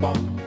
bum.